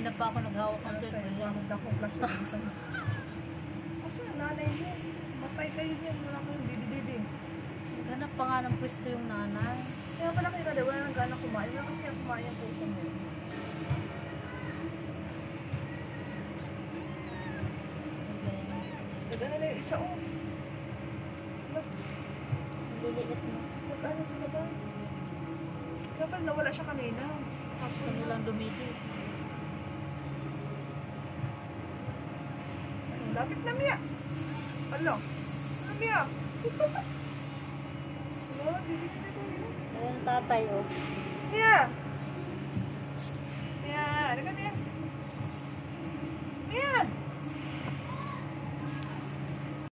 Kanina pa ako naghawak ng cellphone. Pagod ako flash yung isa. Kasi ang nanay mo, matay kayo niyan, wala kayong didi-didi. Ganap pa nga ng pwesto yung nanay. Kaya pala kayo kada, wala nang gana kumain. Wala kasi nga kumain yung puso mo. Kagana na yung isa, oh. Liliit mo. ba't ano sa baba? Kaya pala nawala siya kanina. Gusto nilang dumidi. Lapit na Mia. Ano? Ano Mia? Ano? Didi-didi ko yun. Ang tatay, oh. Mia!